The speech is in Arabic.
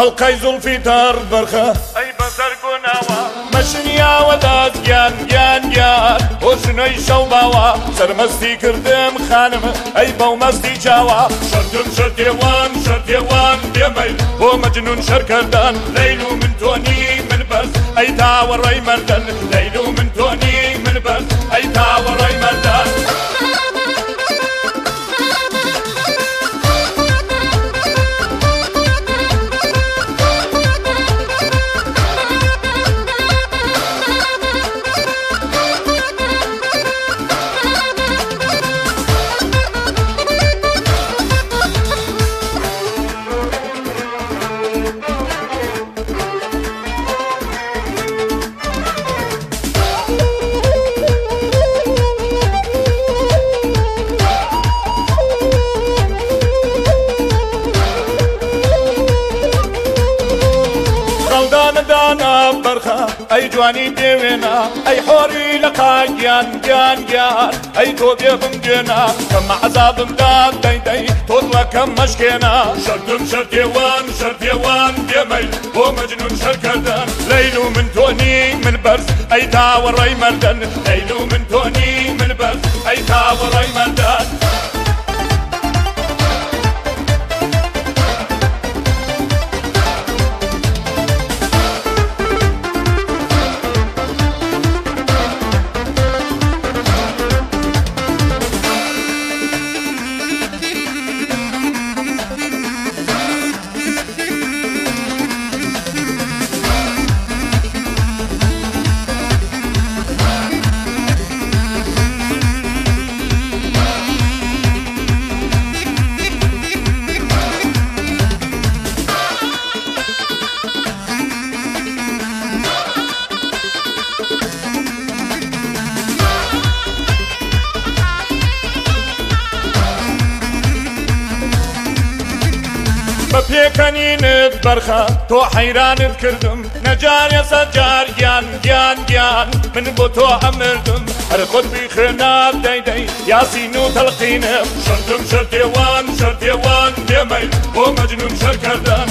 هەڵلقەی زولفی تار بەرخە ئەی بەسەر گۆناوە هۆشنۆی شەو باوە سەرمەستی کردم خانم ئەی بەو مەستی چاوە شەردم شەردێوان شەردێوان دێمەی بۆ مەجنون شەرکردان لەیل و من تۆنی من بەس ئەی تاوەڕێی مەردن لەیل و من تۆنی من بەس ئەی دانا بەرخە ئەی جوانی دێوێنا ئەی حۆری لە قاگیان گیان گیان ئەی تۆ بێ بمگێنا کەم عذابمدا دەیدەی تۆڵەکەم مەشکێنا شەردم شەردێوان شەردێوان دێمەی بۆ مەجنون شەرکردن لەیل و من تۆنی من بەرز ئەی تاوەڕێی مەردن لەیل و من تۆنی من بەرز ئەی تاوەڕێی مەردان بە پێکەنینت بەرخە تۆ حەیرانت کردم نەجارێ سەجار گیان گیان گیان من بۆ تۆ ئەمردم هەر خۆت بیخێنا دەیدەی یاسین و تەلقینم شردم شەردێوان شەردێوان دێمەی بۆ مەجنون شەرکردن